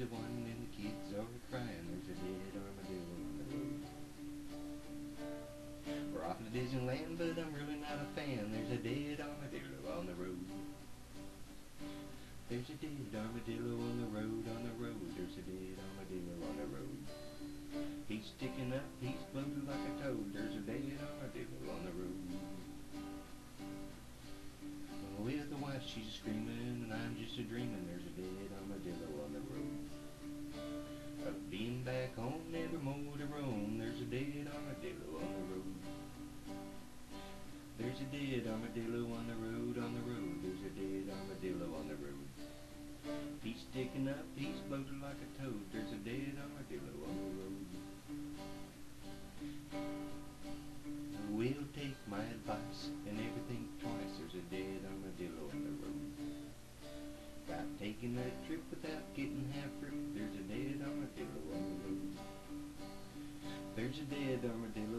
the one and the kids are crying. There's a dead armadillo on the road. We're off to Disneyland, but I'm really not a fan. There's a dead armadillo on the road. There's a dead armadillo on the road, on the road. There's a dead armadillo on the road. He's sticking up, he's blue like a toad. There's a dead armadillo on the road. With the wife, she's screaming, and I'm just a dreaming. There's a dead a dead armadillo on the road, on the road. There's a dead armadillo on the road. He's sticking up, he's floating like a toad. There's a dead armadillo on the road. We'll take my advice and everything twice. There's a dead armadillo on the road. About taking that trip without getting half ripped. There's a dead armadillo on the road. There's a dead armadillo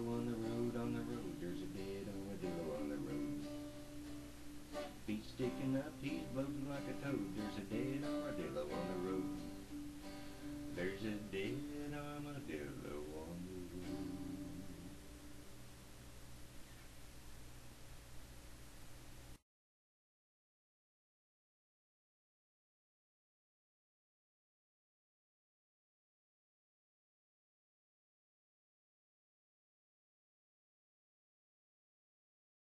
up, he's floating like a toad. There's